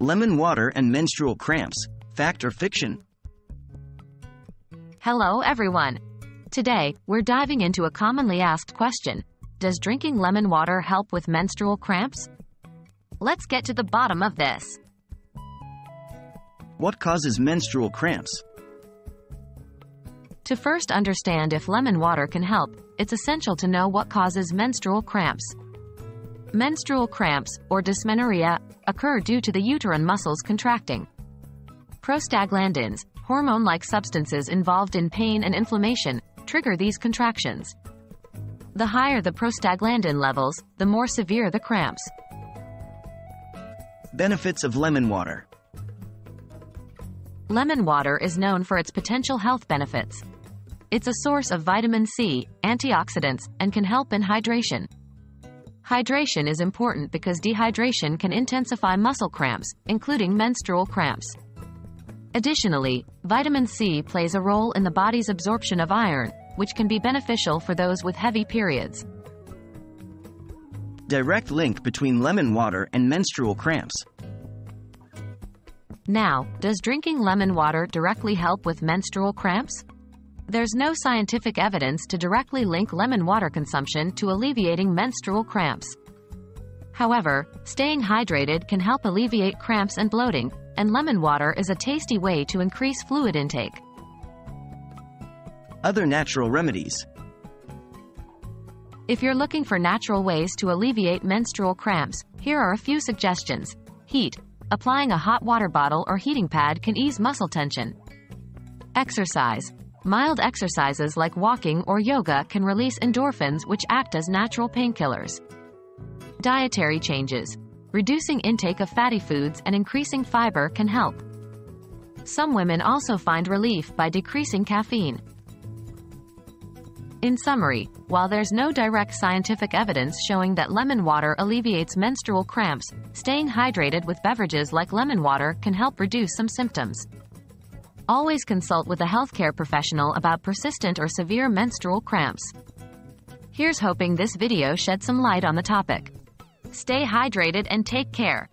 Lemon water and menstrual cramps. Fact or fiction? Hello, everyone. Today, we're diving into a commonly asked question Does drinking lemon water help with menstrual cramps? Let's get to the bottom of this. What causes menstrual cramps? To first understand if lemon water can help, it's essential to know what causes menstrual cramps. Menstrual cramps, or dysmenorrhea, occur due to the uterine muscles contracting. Prostaglandins, hormone-like substances involved in pain and inflammation, trigger these contractions. The higher the prostaglandin levels, the more severe the cramps. Benefits of lemon water. Lemon water is known for its potential health benefits. It's a source of vitamin C, antioxidants, and can help in hydration. Hydration is important because dehydration can intensify muscle cramps, including menstrual cramps. Additionally, vitamin C plays a role in the body's absorption of iron, which can be beneficial for those with heavy periods. Direct link between lemon water and menstrual cramps. Now, does drinking lemon water directly help with menstrual cramps? There's no scientific evidence to directly link lemon water consumption to alleviating menstrual cramps. However, staying hydrated can help alleviate cramps and bloating, and lemon water is a tasty way to increase fluid intake. Other natural remedies. If you're looking for natural ways to alleviate menstrual cramps, here are a few suggestions. Heat. Applying a hot water bottle or heating pad can ease muscle tension. Exercise. Mild exercises like walking or yoga can release endorphins which act as natural painkillers. Dietary changes. Reducing intake of fatty foods and increasing fiber can help. Some women also find relief by decreasing caffeine. In summary, while there's no direct scientific evidence showing that lemon water alleviates menstrual cramps, staying hydrated with beverages like lemon water can help reduce some symptoms. Always consult with a healthcare professional about persistent or severe menstrual cramps. Here's hoping this video shed some light on the topic. Stay hydrated and take care.